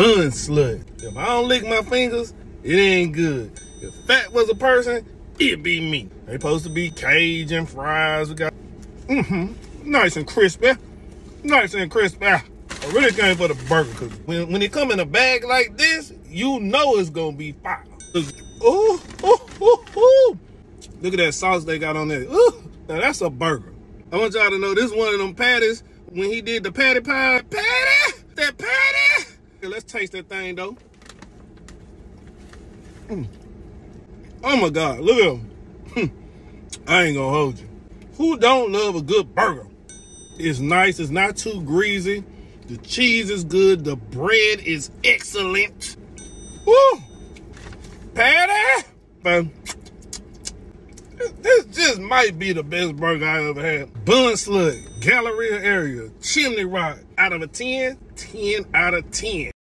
bun slut. If I don't lick my fingers, it ain't good. If fat was a person, it'd be me. They supposed to be Cajun fries. We got, mm-hmm, nice and crispy. Nice and crispy. I really came for the burger because when, when it come in a bag like this, you know it's gonna be fire. Ooh, ooh, ooh, ooh. Look at that sauce they got on there. Ooh, now that's a burger. I want y'all to know this one of them patties when he did the patty pie. Patty! Taste that thing though. Mm. Oh my God, look at him. Hmm. I ain't gonna hold you. Who don't love a good burger? It's nice, it's not too greasy. The cheese is good, the bread is excellent. Woo! Patty! But this just might be the best burger I ever had. Bun Slug, Galleria area, Chimney Rock. Out of a 10, 10 out of 10.